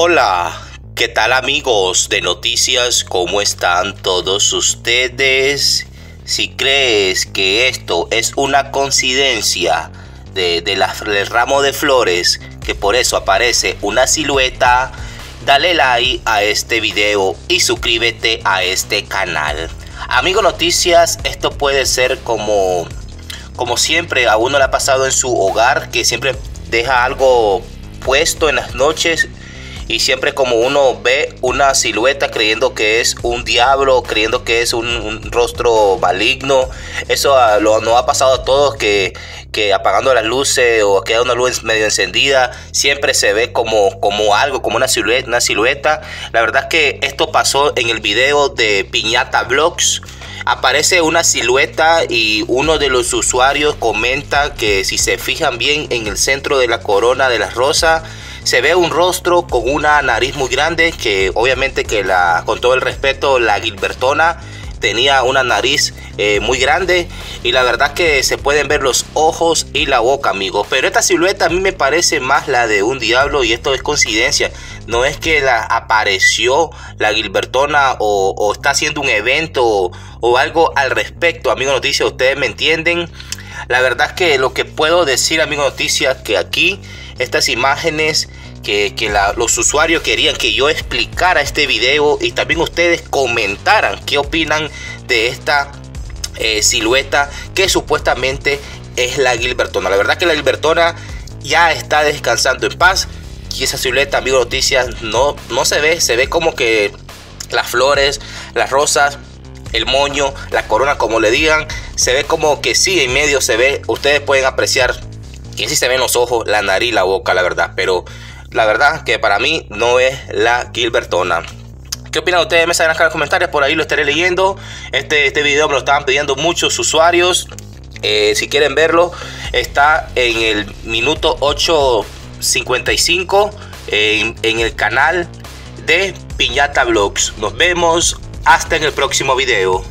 Hola, ¿qué tal amigos de noticias? ¿Cómo están todos ustedes? Si crees que esto es una coincidencia de, del ramo de flores, que por eso aparece una silueta, dale like a este video y suscríbete a este canal. Amigo Noticias, esto puede ser como, como siempre a uno le ha pasado en su hogar, que siempre deja algo puesto en las noches y siempre como uno ve una silueta creyendo que es un diablo, creyendo que es un, rostro maligno, eso lo, nos ha pasado a todos que, que apagando las luces o queda una luz medio encendida, siempre se ve como, como algo, como una silueta, una silueta. La verdad es que esto pasó en el video de Piñata Vlogs aparece una silueta y uno de los usuarios comenta que si se fijan bien en el centro de la corona de la rosa se ve un rostro con una nariz muy grande que obviamente que la con todo el respeto la Gilbertona tenía una nariz eh, muy grande y la verdad que se pueden ver los ojos y la boca amigos pero esta silueta a mí me parece más la de un diablo y esto es coincidencia. No es que la apareció la Gilbertona o, está haciendo un evento o, algo al respecto amigo noticias ustedes me entienden. La verdad que lo que puedo decir amigo noticias que aquí estas imágenes que, los usuarios querían que yo explicara este video y también ustedes comentaran qué opinan de esta eh, silueta que supuestamente es la Gilbertona. La verdad que la Gilbertona ya está descansando en paz y esa silueta, amigo noticias, no, no se ve, se ve como que las flores, las rosas, el moño, la corona, como le digan, se ve como que sí, en medio se ve, ustedes pueden apreciar que sí se ven los ojos, la nariz, la boca, la verdad, pero la verdad que para mí no es la Gilbertona. ¿Qué opinan ustedes? Me salen acá en los comentarios, por ahí lo estaré leyendo. Este, este video me lo estaban pidiendo muchos usuarios. Eh, si quieren verlo, está en el minuto 8.55 en, en el canal de Piñata Vlogs. Nos vemos hasta en el próximo video.